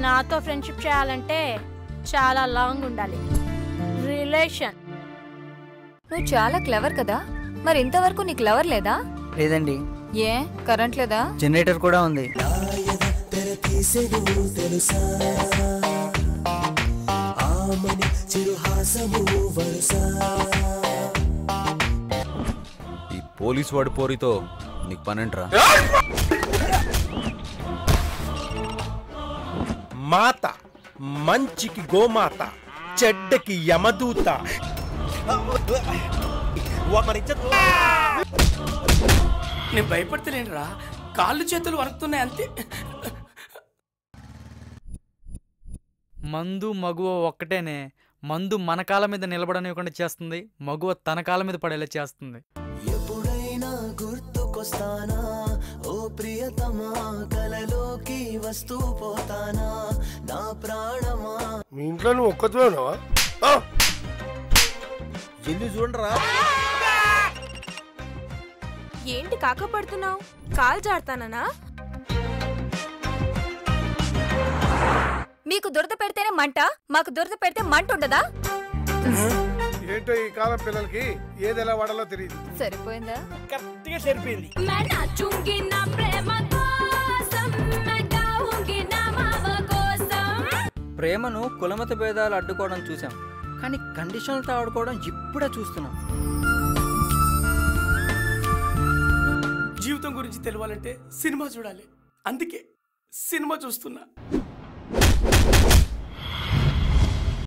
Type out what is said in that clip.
నాతో ఫ్రెండ్షిప్ చేయాలంటే చాలా లాంగ్ ఉండాలి. రిలేషన్. నువ్వు చాలా క్లవర్ కదా. మరి ఇంతవరకు నీకు లవర్ లేదా? లేదండి. ఏ? కరెంట్ లేదా? జనరేటర్ కూడా ఉంది. ఈ పోలీస్ వాడి పోరితో నీకు పనేంట్రా? మాత మంచికి గోమాత చెడ్డకి యమదూత. నేను భయపడతలేనురా. కాళ్ళు చేతులు వణుకుతున్నాయి అంతే. మందు మగువ ఒక్కటేనే. మందు మన కాళ్ళ మీద నిలబడనివ్వకుండా చేస్తుంది. మగువ తన కాళ్ళ మీద పడేలా చేస్తుంది. ఎప్పుడైనా గుర్తుకొస్తానా? ఓ ప్రియతమా కలలోకి వస్తూ పోతానా? నా ప్రాణమా? మీ ఇంట్లో నువ్వు ఒక్కతో ఉన్నావా? జల్లి చూడరా ఏంటి కాక పడుతున్నావు? కాలు జాడతానా మీకు దురద పెడితేనే మంట మాకు దురద పెడితే మంట ఉండదా? ఏంటో ఈ కాలం పిల్లలకి ఏది ఎలా వాడాలో తెలియదు సరిపోయిందా? కరెక్ట్గా సరిపోయింది. ప్రేమను కులమత భేదాలు అడ్డుకోవడం చూసాం కానీ కండిషన్లతో ఆడుకోవడం ఇప్పుడే చూస్తున్నాం. జీవితం గురించి తెలియాలంటే సినిమా చూడాలి. అందుకే సినిమా చూస్తున్నా.